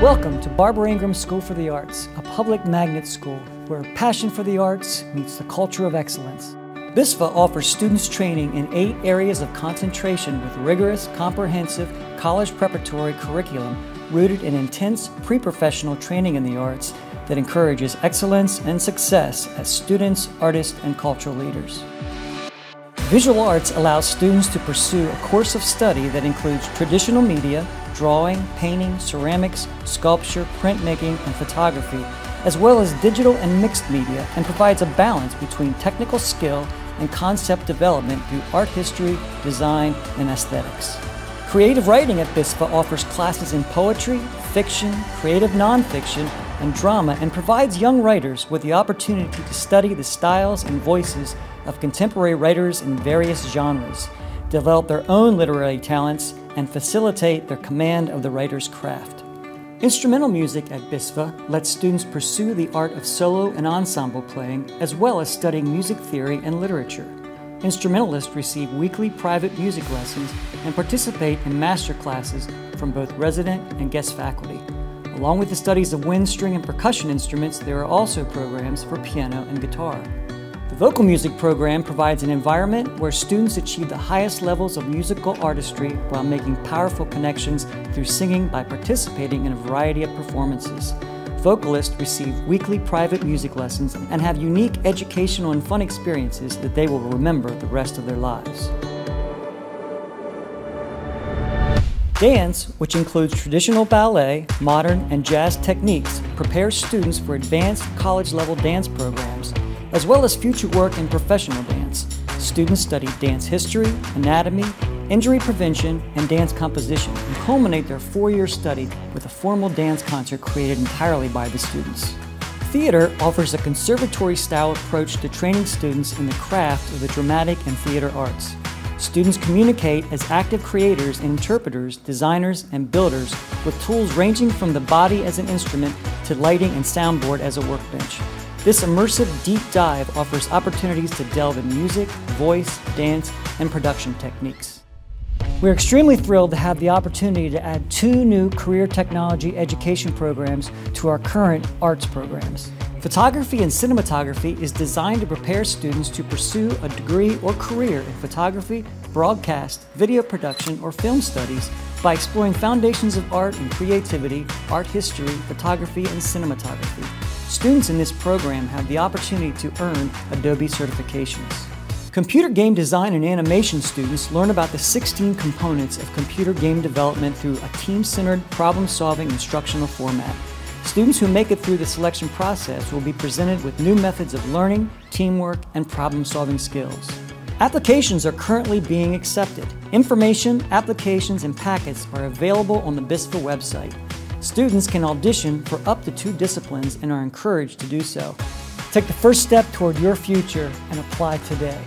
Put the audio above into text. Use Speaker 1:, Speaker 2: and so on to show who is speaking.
Speaker 1: Welcome to Barbara Ingram School for the Arts, a public magnet school where passion for the arts meets the culture of excellence. BISFA offers students training in eight areas of concentration with rigorous, comprehensive, college preparatory curriculum rooted in intense pre-professional training in the arts that encourages excellence and success as students, artists, and cultural leaders. Visual arts allows students to pursue a course of study that includes traditional media, drawing, painting, ceramics, sculpture, printmaking, and photography, as well as digital and mixed media, and provides a balance between technical skill and concept development through art history, design, and aesthetics. Creative Writing at BISFA offers classes in poetry, fiction, creative nonfiction, and drama and provides young writers with the opportunity to study the styles and voices of contemporary writers in various genres, develop their own literary talents, and facilitate their command of the writer's craft. Instrumental music at BISFA lets students pursue the art of solo and ensemble playing, as well as studying music theory and literature. Instrumentalists receive weekly private music lessons and participate in master classes from both resident and guest faculty. Along with the studies of wind, string, and percussion instruments, there are also programs for piano and guitar. The vocal music program provides an environment where students achieve the highest levels of musical artistry while making powerful connections through singing by participating in a variety of performances. Vocalists receive weekly private music lessons and have unique educational and fun experiences that they will remember the rest of their lives. Dance, which includes traditional ballet, modern, and jazz techniques, prepares students for advanced college level dance programs as well as future work in professional dance. Students study dance history, anatomy, injury prevention, and dance composition, and culminate their four-year study with a formal dance concert created entirely by the students. Theater offers a conservatory-style approach to training students in the craft of the dramatic and theater arts. Students communicate as active creators and interpreters, designers, and builders with tools ranging from the body as an instrument to lighting and soundboard as a workbench. This immersive deep dive offers opportunities to delve in music, voice, dance, and production techniques. We're extremely thrilled to have the opportunity to add two new career technology education programs to our current arts programs. Photography and cinematography is designed to prepare students to pursue a degree or career in photography, broadcast, video production, or film studies by exploring foundations of art and creativity, art history, photography, and cinematography. Students in this program have the opportunity to earn Adobe certifications. Computer game design and animation students learn about the 16 components of computer game development through a team-centered, problem-solving instructional format. Students who make it through the selection process will be presented with new methods of learning, teamwork, and problem-solving skills. Applications are currently being accepted. Information, applications, and packets are available on the BISFA website. Students can audition for up to two disciplines and are encouraged to do so. Take the first step toward your future and apply today.